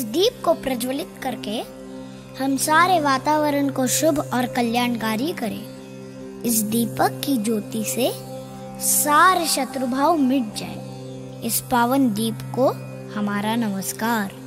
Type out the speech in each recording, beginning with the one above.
इस दीप को प्रज्वलित करके हम सारे वातावरण को शुभ और कल्याणकारी करें। इस दीपक की ज्योति से सारे शत्रुभाव मिट जाए। इस पावन दीप को हमारा नमस्कार।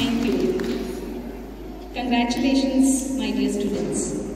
Thank you. Congratulations, my dear students.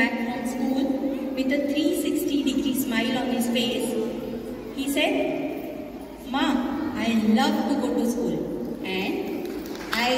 Back from school with a 360 degree smile on his face, he said, Ma, I love to go to school and I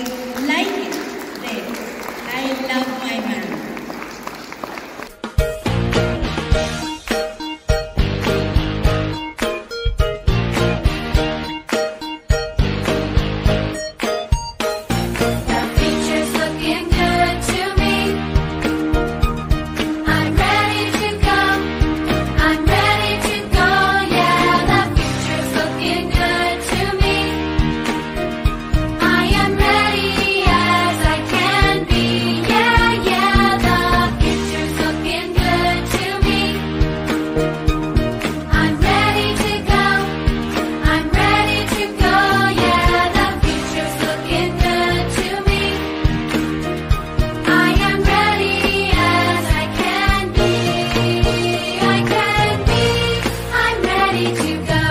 keep got.